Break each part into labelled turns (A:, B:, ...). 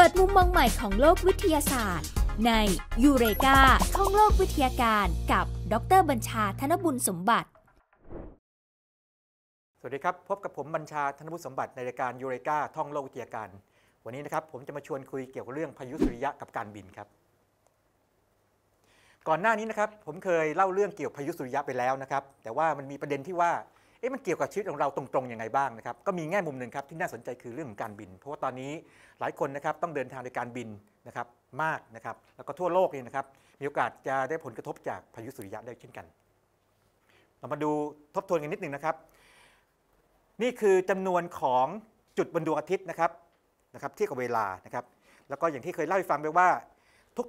A: ปิดมุมมองใหม่ของโลกวิทยาศาสตร์ ในยูเรกาท่องโลกวิทยาการกับดรบัญชาธนบุญสมบัติ
B: สวัสดีครับ พบกับผมบัญชาธนบุญสมบัติในรายการยูเรกาท่องโลกวิทยาการ วันนี้นะครับผมจะมาชวนคุยเกี่ยวกับเรื่องพายุสุริยะกับการบินครับ ก่อนหน้านี้นะครับผมเคยเล่าเรื่องเกี่ยวกับพายุสุริยะไปแล้วนะครับ แต่ว่ามันมีประเด็นที่ว่า เอ๊ะมันเกี่ยวกับชีวิตของเราตรงๆยังไงบ้างนะครับก็มีแง่มุมหนึ่งครับที่น่าสนใจคือเรื่องของการบิน เพราะว่าตอนนี้หลายคนนะครับต้องเดินทางในการบินนะครับมากนะครับแล้วก็ทั่วโลกเลยนะครับมีโอกาสจะได้ผลกระทบจากพายุสุริยะได้เช่นกัน เรามาดูทบทวนกันนิดหนึ่งนะครับ นี่คือจำนวนของจุดบนดวงอาทิตย์นะครับนะครับเทียบกับเวลานะครับแล้วก็อย่างที่เคยเล่าให้ฟังไปว่า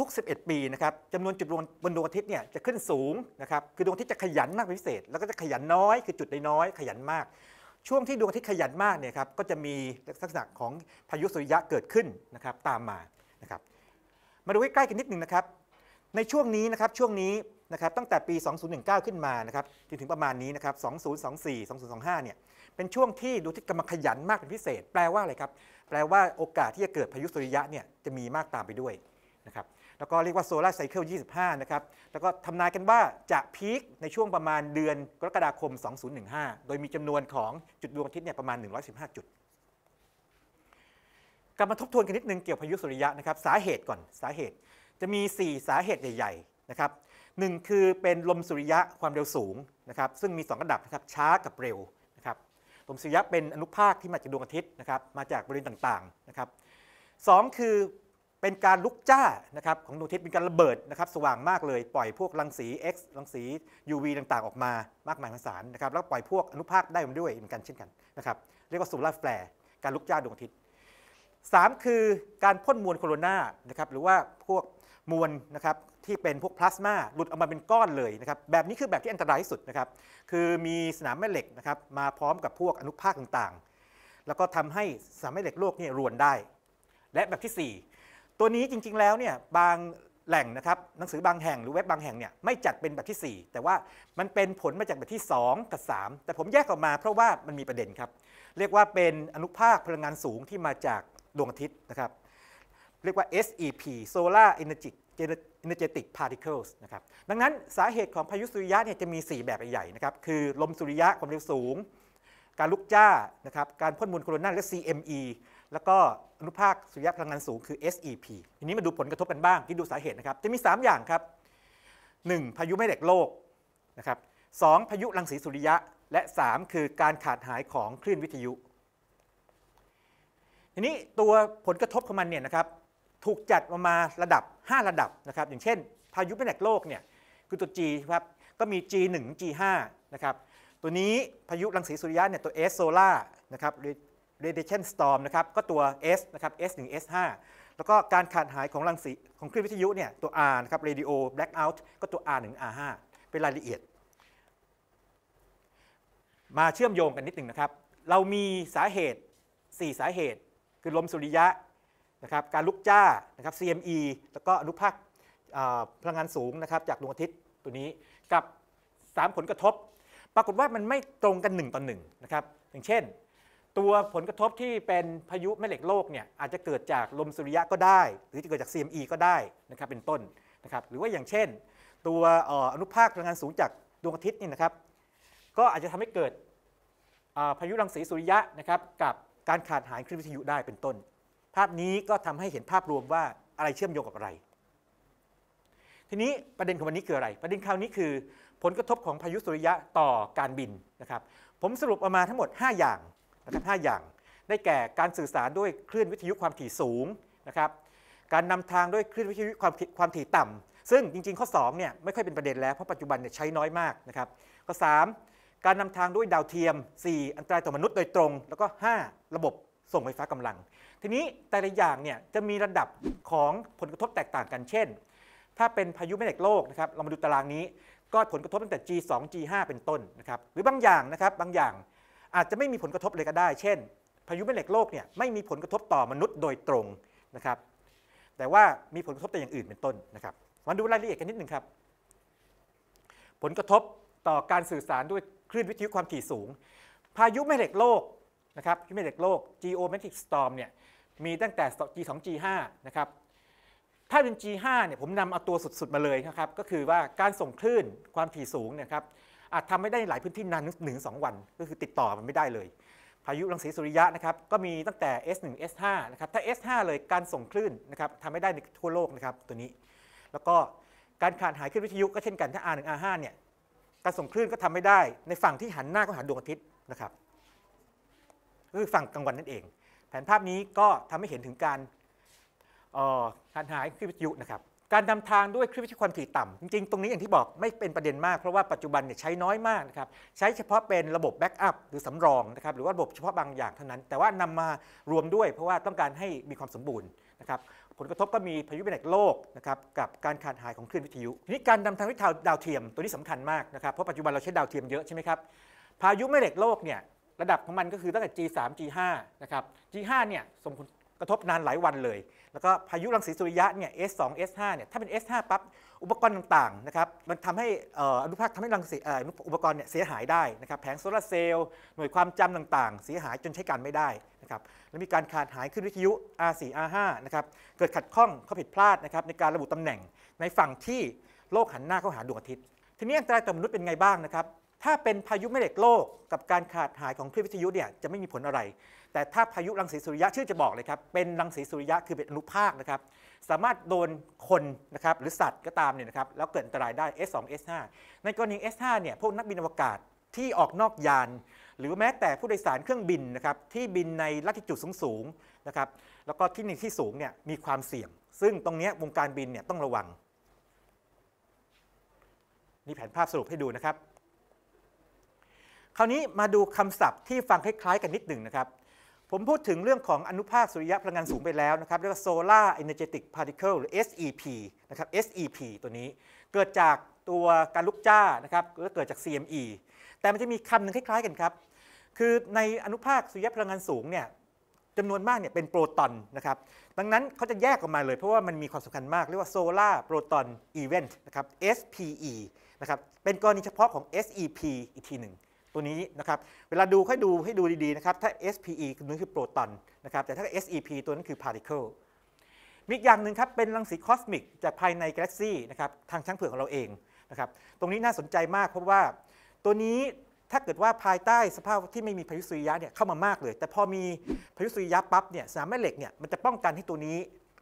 B: ทุก ๆ 11 ปีนะครับจำนวนจุดบนดวงอาทิตย์เนี่ยจะขึ้นสูงนะครับคือดวงอาทิตย์จะขยันมากเป็นพิเศษ แล้วก็จะขยันน้อยคือจุดน้อยขยันมาก ช่วงที่ดวงอาทิตย์ขยันมากเนี่ยครับก็จะมีลักษณะของพายุสุริยะเกิดขึ้นนะครับตามมานะครับมาดูใกล้ๆกันนิดหนึ่งนะครับ ในช่วงนี้นะครับช่วงนี้นะครับตั้งแต่ปี 2019 ขึ้นมานะครับจนถึงประมาณนี้นะครับ 2024 2025 เนี่ยเป็นช่วงที่ดวงอาทิตย์กำลังขยันมากเป็นพิเศษ แปลว่าอะไรครับแปลว่าโอกาสที่จะเกิดพายุสุริยะเนี่ยจะมีมากตามไปด้วยนะครับ แล้วก็เรียกว่าโซลาร์ไซเคิล25 นะครับ แล้วก็ทำนายกันว่าจะพีคในช่วงประมาณเดือนกรกฎาคม 2015 โดยมีจำนวนของจุดดวงอาทิตย์เนี่ยประมาณ 115 จุดกลับมาทบทวนกันนิดนึงเกี่ยวกับพายุสุริยะนะครับสาเหตุก่อนสาเหตุจะมี 4 สาเหตุใหญ่ๆนะครับหนึ่งคือเป็นลมสุริยะความเร็วสูงนะครับซึ่งมี 2 ระดับนะครับช้ากับเร็วนะครับลมสุริยะเป็นอนุภาคที่มาจากดวงอาทิตย์นะครับมาจากบริเวณต่างๆนะครับสองคือ เป็นการลุกจ้านะครับของดวงอาทิตย์เป็นการระเบิดนะครับสว่างมากเลย ปล่อยพวกรังสี X รังสี UV ต่างๆ ออกมามากมายมหาศาลนะครับแล้วปล่อยพวกอนุภาคได้มาด้วยเหมือนกันเช่นกันนะครับเรียกว่า solar flare การลุกจ้าดวงอาทิตย์ 3 คือการพ่นมวลโคโรนานะครับหรือว่าพวกมวลนะครับที่เป็นพวกพลาสมาหลุดออกมาเป็นก้อนเลยนะครับแบบนี้คือแบบที่อันตรายที่สุดนะครับคือมีสนามแม่เหล็กนะครับมาพร้อมกับพวกอนุภาคต่างๆ แล้วก็ทำให้สนามแม่เหล็กโลกนี่รวนได้ และแบบที่ 4 ตัวนี้จริงๆแล้วเนี่ยบางแหล่งนะครับหนังสือบางแห่งหรือเว็บบางแห่งเนี่ยไม่จัดเป็นแบบที่ 4 แต่ว่ามันเป็นผลมาจากแบบที่ 2 กับ 3 แต่ผมแยกออกมาเพราะว่ามันมีประเด็นครับ เรียกว่าเป็นอนุภาคพลังงานสูงที่มาจากดวงอาทิตย์นะครับ เรียกว่า SEP Solar Energy Energetic Particles นะครับดังนั้นสาเหตุของพายุสุริยะเนี่ยจะมี 4 แบบใหญ่ๆนะครับคือลมสุริยะความเร็วสูง การลุกจ้านะครับการพ่นมวลโคโรนาและ CME แล้วก็อนุภาคสุริยะพลังงานสูงคือ SEP ทีนี้มาดูผลกระทบกันบ้างที่ดูสาเหตุนะครับ จะมี 3 อย่างครับ 1. พายุแม่เหล็กโลกนะครับสพายุรังสีสุริยะ และ 3 คือการขาดหายของคลื่นวิทยุ ทีนี้ตัวผลกระทบของมันเนี่ยนะครับถูกจัดมามาระดับ 5 ระดับนะครับ อย่างเช่น พายุแม่เหล็กโลกเนี่ยคือตัว G ครับก็มี G1 G5 นะครับตัวนี้พายุรังสีสุริยะเนี่ยตัว S solar นะครับ radiation storm นะครับก็ตัว S นะครับ S1 S5 แล้วก็การขาดหายของรังสีของคลื่นวิทยุเนี่ยตัว R นะครับ radio blackout ก็ตัว R1 R5 เป็นรายละเอียด มาเชื่อมโยงกันนิดหนึ่งนะครับ เรามีสาเหตุ 4 สาเหตุ คือลมสุริยะนะครับการลุกจ้านะครับ CME แล้วก็อนุภาคพลังงานสูงนะครับจากดวงอาทิตย์ตัวนี้กับ 3 ผลกระทบ ปรากฏว่ามันไม่ตรงกัน 1 ต่อ1นะครับอย่างเช่น ตัวผลกระทบที่เป็นพายุแม่เหล็กโลกเนี่ยอาจจะเกิดจากลมสุริยะก็ได้ หรือจะเกิดจาก CME ก็ได้นะครับเป็นต้นนะครับหรือว่าอย่างเช่น ตัวอนุภาคพลังงานสูงจากดวงอาทิตย์นี่นะครับ ก็อาจจะทำให้เกิดพายุรังสีสุริยะนะครับกับการขาดหายคลื่นวิทยุได้เป็นต้น ภาพนี้ก็ทำให้เห็นภาพรวมว่าอะไรเชื่อมโยงกับอะไร ทีนี้ประเด็นของวันนี้คืออะไร ประเด็นคราวนี้คือผลกระทบของพายุสุริยะต่อการบินนะครับ ผมสรุปออกมาทั้งหมด 5 อย่าง นะครับ5อย่าง ได้แก่การสื่อสารด้วยคลื่นวิทยุความถี่สูงนะครับการนำทางด้วยคลื่นวิทยุความความถี่ต่ำซึ่งจริงๆ ข้อ2เนี่ยไม่ค่อยเป็นประเด็นแล้วเพราะปัจจุบันเนี่ยใช้น้อยมากนะครับข้อ 3 การนำทางด้วยดาวเทียม 4 อันตรายต่อมนุษย์โดยตรง แล้วก็ 5 ระบบส่งไฟฟ้ากำลัง ทีนี้แต่ละอย่างเนี่ยจะมีระดับของผลกระทบแตกต่างกันเช่น ถ้าเป็นพายุแม่เหล็กโลกนะครับเรามาดูตารางนี้ ก็ผลกระทบตั้งแต่ G2 G5 เป็นต้นนะครับหรือบางอย่างนะครับบางอย่าง อาจจะไม่มีผลกระทบเลยก็ได้ เช่น พายุแม่เหล็กโลกเนี่ยไม่มีผลกระทบต่อมนุษย์โดยตรงนะครับ แต่ว่ามีผลกระทบต่ออย่างอื่นเป็นต้นนะครับ มาดูรายละเอียดกันนิดหนึ่งครับ ผลกระทบต่อการสื่อสารด้วยคลื่นวิทยุความถี่สูง พายุแม่เหล็กโลกนะครับพายุแม่เหล็กโลก geomagnetic storm เนี่ยมีตั้งแต่ G2 G5 นะครับถ้าเป็น G5 เนี่ยผมนำเอาตัวสุด ๆ มาเลยนะครับ ก็คือว่าการส่งคลื่นความถี่สูงเนะครับ อาจทำไม่ได้หลายพื้นที่นานหนึ่งสองวัน ก็คือติดต่อมันไม่ได้เลย พายุรังสีสุริยะนะครับก็มีตั้งแต่ S1 S5 นะครับถ้า S5 เลยการส่งคลื่นนะครับทำไม่ได้ในทั่วโลกนะครับตัวนี้ แล้วก็การขาดหายคลื่นวิทยุก็เช่นกันถ้า R1 R5 เนี่ยการส่งคลื่นก็ทำไม่ได้ในฝั่งที่หันหน้าเข้าหาดวงอาทิตย์นะครับก็คือฝั่งกลางวันนั่นเอง แผนภาพนี้ก็ทำให้เห็นถึงการขาดหายคลื่นวิทยุนะครับ การนำทางด้วยคลื่นวิทยุความถี่ต่ำจริงๆ ตรงนี้อย่างที่บอกไม่เป็นประเด็นมากเพราะว่าปัจจุบันเนี่ยใช้น้อยมากนะครับใช้เฉพาะเป็นระบบ backup หรือสำรองนะครับหรือว่าระบบเฉพาะบางอย่างเท่านั้น แต่ว่านำมารวมด้วยเพราะว่าต้องการให้มีความสมบูรณ์นะครับผลกระทบก็มีพายุแม่เหล็กโลกนะครับกับการขาดหายของคลื่นวิทยุนี่การนำทางด้วยดาวเทียมตัวนี้สำคัญมากนะครับเพราะปัจจุบันเราใช้ดาวเทียมเยอะใช่ไหมครับพายุแม่เหล็กโลกเนี่ยระดับของมันก็คือตั้งแต่ G3 G5 นะครับ G5 เนี่ยส่งผล กระทบนานหลายวันเลย แล้วก็พายุรังสีสุริยะเนี่ย S2 S5 เนี่ยถ้าเป็น S5 ปั๊บอุปกรณ์ต่างๆนะครับมันทำให้อนุภาคทำให้รังสีอุปกรณ์เนี่ยเสียหายได้นะครับแผงโซลาร์เซลล์หน่วยความจำต่างๆ เสียหายจนใช้การไม่ได้นะครับและมีการขาดหายขึ้นวิทยุ R4 R5 นะครับเกิดขัดข้องข้อผิดพลาดนะครับในการระบุตำแหน่งในฝั่งที่โลกหันหน้าเข้าหาดวงอาทิตย์ ทีนี้อันตรายต่อมนุษย์เป็นไงบ้างนะครับถ้าเป็นพายุแม่เหล็กโลกกับการขาดหายของคลื่นวิทยุเนี่ยจะไม่มีผลอะไร แต่ถ้าพายุรังสีสุริยะชื่อจะบอกเลยครับ เป็นรังสีสุริยะคือเป็นอนุภาคนะครับ สามารถโดนคนนะครับหรือสัตว์ก็ตามเนี่ยนะครับแล้วเกิดอันตรายได้ S2 S5 ในกรณี S5 เนี่ยพวกนักบินอวกาศที่ออกนอกยาน หรือแม้แต่ผู้โดยสารเครื่องบินนะครับที่บินในลัติจูดสูงๆนะครับแล้วก็ที่ในที่สูงเนี่ยมีความเสี่ยง ซึ่งตรงนี้วงการบินเนี่ยต้องระวังนี่แผนภาพสรุปให้ดูนะครับ คราวนี้มาดูคำศัพท์ที่ฟังคล้ายๆกันนิดหนึ่งนะครับ ผมพูดถึงเรื่องของอนุภาคสุริยะพลังงานสูงไปแล้วนะครับเรียกว่า solar energetic particle หรือ SEP นะครับ SEP ตัวนี้ เกิดจากตัวการลุกจ้านะครับก็เกิดจาก CME แต่มันจะมีคำหนึ่งคล้ายๆกันครับ คือในอนุภาคสุริยะพลังงานสูงเนี่ยจำนวนมากเนี่ยเป็นโปรตอนนะครับ ดังนั้นเขาจะแยกออกมาเลยเพราะว่ามันมีความสำคัญมาก เรียกว่า solar proton event นะครับ SPE นะครับเป็นกรณีเฉพาะของ SEP อีกทีหนึ่ง ตัวนี้นะครับเวลาดูให้ดูให้ดูดีๆนะครับถ้า SPE คือนั่คือโปรตอนนะครับแต่ถ้า SEP ตัวนั้นคือ particle มีอีกอย่างหนึ่งครับเป็นรังสีคอสมิกจากภายในกาแล็กซี่นะครับทางช้างเผือกของเราเองนะครับตรงนี้น่าสนใจมากเพราะว่าตัวนี้ถ้าเกิดว่าภายใต้สภาพที่ไม่มีพายุสุริยะเนี่ยเข้ามามากเลย แต่พอมีพายุสุริยะปั๊บเนี่ยสนามแม่เหล็กเนี่ยมันจะป้องกันให้ตัวนี้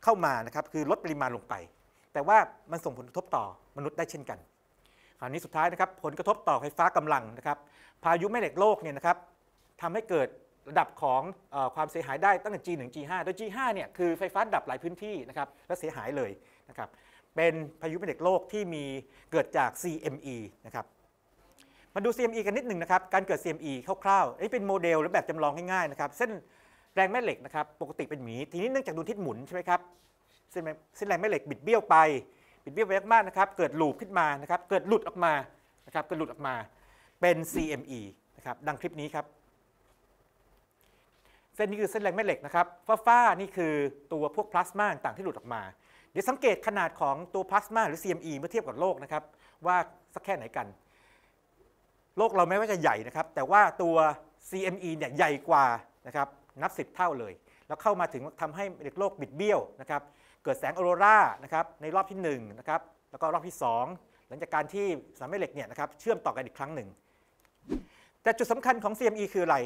B: เข้ามานะครับคือลดปริมาณลงไป แต่ว่ามันส่งผลกระทบต่อมนุษย์ได้เช่นกัน คราวนี้สุดท้ายนะครับผลกระทบต่อไฟฟ้ากำลังนะครับพายุแม่เหล็กโลกเนี่ยนะครับทำให้เกิดระดับของอความเสียหายได้ตั้งแต่ G1 G5 โดย G5 เนี่ยคือไฟฟ้าดับหลายพื้นที่นะครับและเสียหายเลยนะครับเป็นพายุแม่เหล็กโลกที่มีเกิดจาก CME นะครับมาดู CME กันนิดหนึ่งนะครับการเกิด CME คร่าวๆนี่เป็นโมเดลหรือแบบจำลองง่ายๆนะครับเส้นแรงแม่เหล็กนะครับปกติเป็นหมีทีนี้เนื่องจากดวงอาทิตย์หมุนใช่ไหมครับเส้นแรงแม่เหล็กบิดเบี้ยวไป บิดเบี้ยวไปมากๆนะครับเกิดลูปขึ้นมานะครับเกิดหลุดออกมานะครับเกิดหลุดออกมาเป็น CME นะครับดังคลิปนี้ครับเส้นนี้คือเส้นแรงแม่เหล็กนะครับฟ้าๆนี่คือตัวพวกพลาสมาต่างที่หลุดออกมา เดี๋ยวสังเกตขนาดของตัวพลาสมาหรือ CME เมื่อเทียบกับโลกนะครับว่าสักแค่ไหนกัน โลกเราแม้ว่าจะใหญ่นะครับแต่ว่าตัว CME เนี่ยใหญ่กว่านะครับนับสิบเท่าเลย แล้วเข้ามาถึงทำให้เด็กโลกบิดเบี้ยวนะครับ เกิดแสงออโรรานะครับในรอบที่1นะครับแล้วก็รอบที่ 2 หลังจากการที่สามแม่เหล็กเนี่ยนะครับเชื่อมต่อกันอีกครั้งหนึ่ง แต่จุดสำคัญของ CME คืออะไร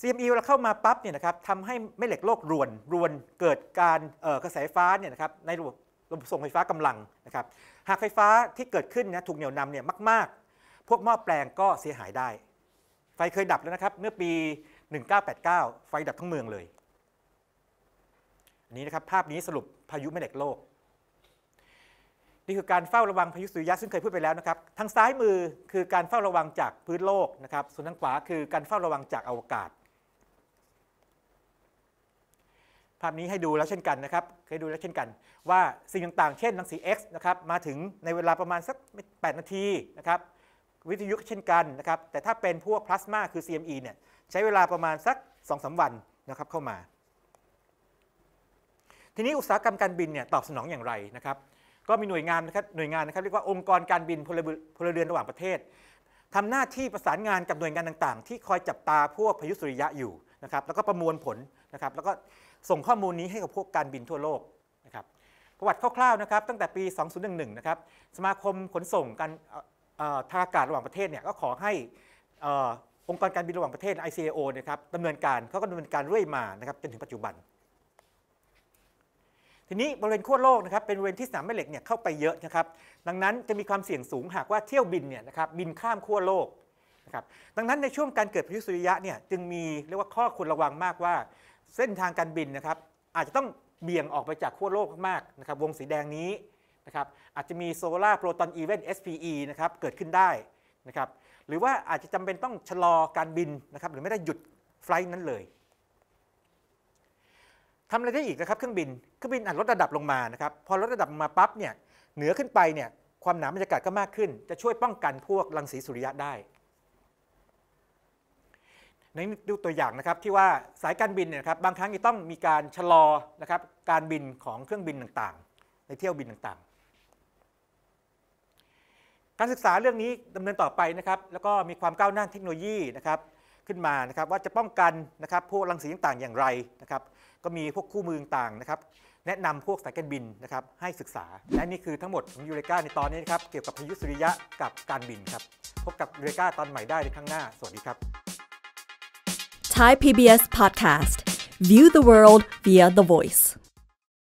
B: CME เวลาเข้ามาปั๊บเนี่ยนะครับทำให้แม่เหล็กโลกรวนรวนเกิดการกระแสไฟฟ้าเนี่ยนะครับในระบบระบบส่งไฟฟ้ากำลังนะครับหากไฟฟ้าที่เกิดขึ้นนะถูกเหนี่ยวนำเนี่ยมาก ๆ พวกหม้อแปลงก็เสียหายได้ ไฟเคยดับแล้วนะครับเมื่อปี 1989 ไฟดับทั้งเมืองเลย นนี้นะครับภาพนี้สรุปพายุแม่เหล็กโลก นี่คือการเฝ้าระวังพายุสุริยะซึ่งเคยพูดไปแล้วนะครับ ทางซ้ายมือคือการเฝ้าระวังจากพื้นโลกนะครับ ส่วนทางขวาคือการเฝ้าระวังจากอวกาศ ภาพนี้ให้ดูแล้วเช่นกันนะครับเคยดูแล้วเช่นกัน ว่าสิ่งต่างๆ เช่นรังสี X นะครับมาถึงในเวลาประมาณสัก 8 นาทีนะครับวิทยุเช่นกันนะครับแต่ถ้าเป็นพวกพลาสมาคือ CME เนี่ยใช้เวลาประมาณสัก 2-3 วันนะครับเข้ามา ทีนี้อุตสาหกรรมการบินเนี่ยตอบสนองอย่างไรนะครับ ก็มีหน่วยงานนะครับหน่วยงานนะครับเรียกว่าองค์กรการบินพลเรือนระหว่างประเทศทำหน้าที่ประสานงานกับหน่วยงานต่างๆ ที่คอยจับตาพวกพายุสุริยะอยู่นะครับแล้วก็ประมวลผลนะครับแล้วก็ส่งข้อมูลนี้ให้กับพวกการบินทั่วโลกนะครับประวัติคร่าวๆนะครับตั้งแต่ปี 2011 นะครับสมาคมขนส่งการทางอากาศระหว่างประเทศเนี่ยก็ขอให้องค์กรการบินระหว่างประเทศ ICAO นะครับดำเนินการเขาก็ดำเนินการเรื่อยมานะครับจนถึงปัจจุบัน ทีนี้บริเวณขั้วโลกนะครับเป็นบริเวณที่สนามแม่เหล็กเนี่ยเข้าไปเยอะนะครับ ดังนั้นจะมีความเสี่ยงสูงหากว่าเที่ยวบินเนี่ยนะครับบินข้ามขั้วโลกนะครับดังนั้นในช่วงการเกิดพายุสุริยะเนี่ยจึงมีเรียกว่าข้อควรระวังมากว่า เส้นทางการบินนะครับอาจจะต้องเบี่ยงออกไปจากขั้วโลกมากๆนะครับวงสีแดงนี้นะครับอาจจะมี solar proton event SPE นะครับเกิดขึ้นได้นะครับหรือว่าอาจจะจำเป็นต้องชะลอการบินนะครับหรือไม่ก็หยุด flight นั้นเลย ทำอะไรได้อีกนะครับเครื่องบินเครื่องบินอาจลดระดับลงมานะครับพอลดระดับมาปั๊บเนี่ยเหนือขึ้นไปเนี่ยความหนาบรรยากาศก็มากขึ้น จะช่วยป้องกันพวกรังสีสุริยะได้ในดูตัวอย่างนะครับที่ว่าสายการบินเนี่ยครับบางครั้งจะต้องมีการชะลอนะครับการบินของเครื่องบินต่างๆ ในเที่ยวบินต่างๆ การศึกษาเรื่องนี้ดำเนินต่อไปนะครับแล้วก็มีความก้าวหน้าเทคโนโลยีนะครับ ขึ้นมานะครับว่าจะป้องกันนะครับพวกรังสีต่างๆอย่างไรนะครับก็มีพวกคู่มือต่างๆนะครับแนะนำพวกสายการบินนะครับให้ศึกษา และนี่คือทั้งหมดของยูเรกาในตอนนี้นะครับเกี่ยวกับพายุสุริยะกับการบินครับพบกับยูเรกาตอนใหม่ได้ในครั้งหน้า สวัสดีครับ
C: Thai PBS podcast View the world via the voice